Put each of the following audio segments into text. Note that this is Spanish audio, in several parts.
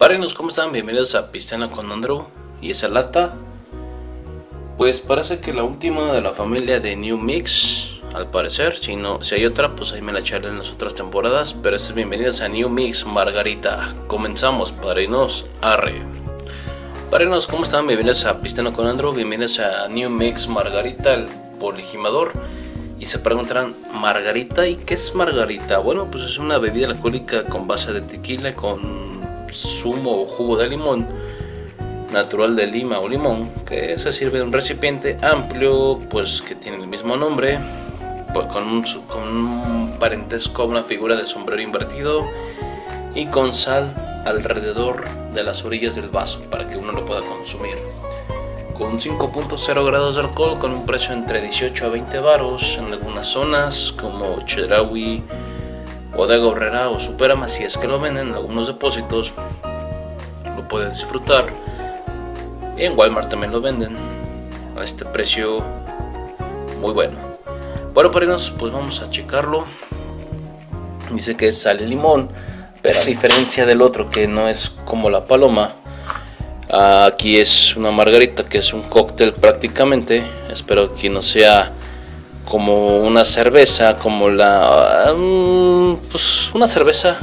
Párenos, ¿cómo están? Bienvenidos a Pistena con Andrew y esa lata. Pues parece que la última de la familia de New Mix, al parecer. Si no, si hay otra, pues ahí me la echaré en las otras temporadas. Pero es bienvenidos a New Mix Margarita. Comenzamos, padrinos. Arre. Padrinos, ¿cómo están? Bienvenidos a Pistena con Andrew. Bienvenidos a New Mix Margarita, el poligimador. Y se preguntarán, ¿Margarita? ¿Y qué es Margarita? Bueno, pues es una bebida alcohólica con base de tequila, con zumo o jugo de limón natural de lima o limón que se sirve en un recipiente amplio pues que tiene el mismo nombre pues, con, un, con un parentesco una figura de sombrero invertido y con sal alrededor de las orillas del vaso para que uno lo pueda consumir. Con 5.0 grados de alcohol con un precio entre 18 a 20 baros en algunas zonas como Chedraui Bodega Obrera o Superama si es que lo venden en algunos depósitos lo puedes disfrutar. En Walmart también lo venden a este precio muy bueno. Bueno parinos pues vamos a checarlo. Dice que es sal y limón pero a diferencia del otro que no es como la paloma aquí es una margarita que es un cóctel prácticamente. Espero que no sea como una cerveza, como la... Um, pues una cerveza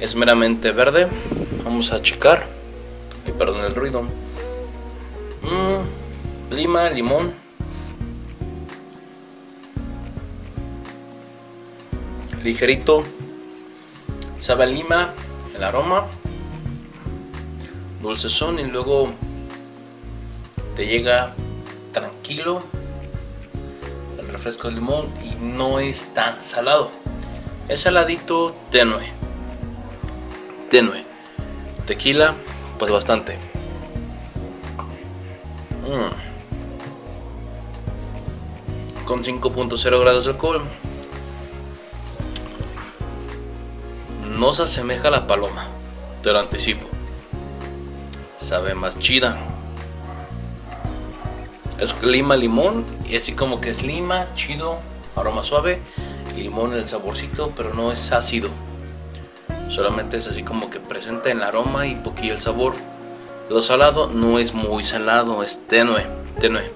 es meramente verde. Vamos a checar. Y perdón el ruido. Mm, lima, limón. Ligerito. Sabe lima, el aroma. Dulcezón y luego te llega tranquilo refresco de limón y no es tan salado. Es saladito tenue. Tenue. Tequila, pues bastante. Mm. Con 5.0 grados de alcohol. No se asemeja a la paloma, te lo anticipo. Sabe más chida. Es lima, limón y así como que es lima, chido, aroma suave, limón el saborcito, pero no es ácido. Solamente es así como que presenta el aroma y poquillo el sabor. Lo salado no es muy salado, es tenue, tenue.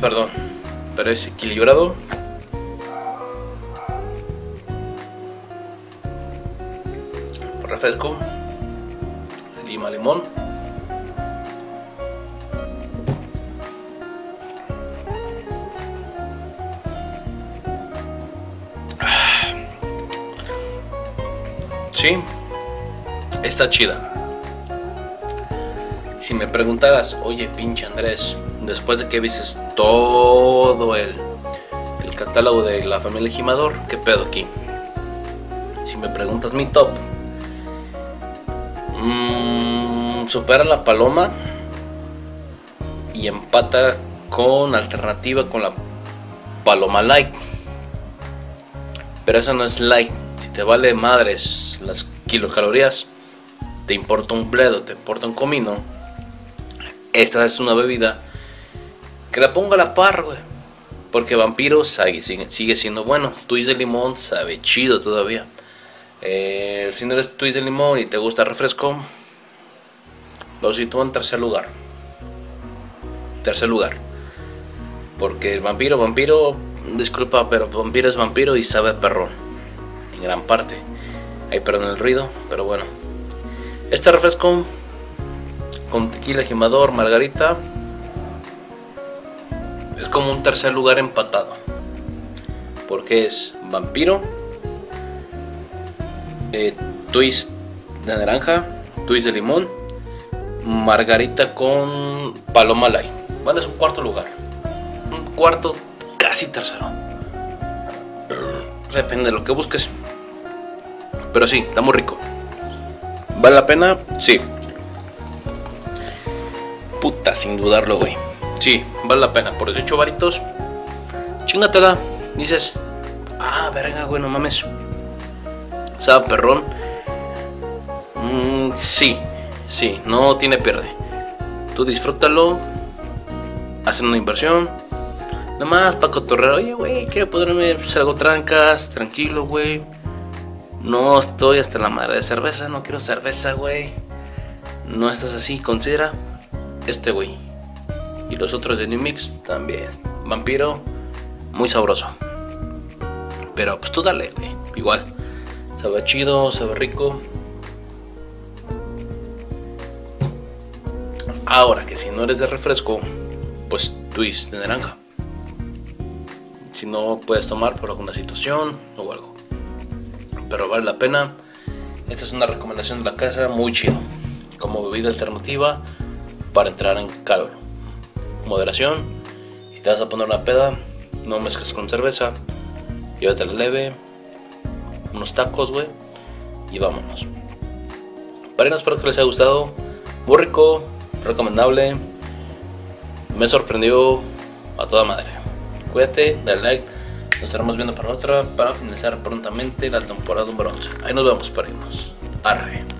Perdón, pero es equilibrado. Refresco, lima, limón. Está chida. Si me preguntaras, oye pinche Andrés, después de que viste todo el, el catálogo de la familia Gimador, ¿qué pedo aquí? Si me preguntas mi top, mmm, supera la paloma y empata con alternativa con la paloma light. Pero esa no es light. Te vale madres las kilocalorías, te importa un bledo, te importa un comino. Esta es una bebida que la ponga a la par, güey. Porque vampiro sigue, siendo bueno. Twist de limón sabe chido todavía. Eh, si no eres twist de limón y te gusta refresco, lo sitúo en tercer lugar. Tercer lugar. Porque el vampiro, vampiro, disculpa, pero vampiro es vampiro y sabe perrón. En gran parte. Ahí perdón el ruido, pero bueno. Este refresco con tequila, gimador, margarita es como un tercer lugar empatado. Porque es vampiro, eh, twist de naranja, twist de limón, margarita con paloma light. Bueno, es un cuarto lugar. Un cuarto casi tercero. Depende de lo que busques. Pero sí, está muy rico. ¿Vale la pena? Sí. Puta, sin dudarlo, güey. Sí, vale la pena. Por 18 varitos. Chingatela. Dices, ah, verga, güey, no mames. ¿Sabe perrón? Mm, sí, sí, no tiene pierde. Tú disfrútalo. Hacen una inversión. Nada más para cotorrear. Oye, güey, quiero poderme hacer algo trancas, tranquilo, güey No estoy hasta la madre de cerveza, no quiero cerveza, güey. No estás así, considera este, güey. Y los otros de New Mix también. Vampiro, muy sabroso. Pero pues tú dale, güey. Igual. Sabe chido, sabe rico. Ahora que si no eres de refresco, pues twist de naranja. Si no puedes tomar por alguna situación o algo. Pero vale la pena. Esta es una recomendación de la casa muy chido. Como bebida alternativa para entrar en calor. Moderación. Si te vas a poner una peda, no mezcles con cerveza. Llévatela leve. Unos tacos, güey. Y vámonos. Para espero que les haya gustado. Muy rico, recomendable. Me sorprendió a toda madre. Cuídate, dale like. Nos estaremos viendo para otra para finalizar prontamente la temporada número 11. Ahí nos vemos, para irnos. Arre.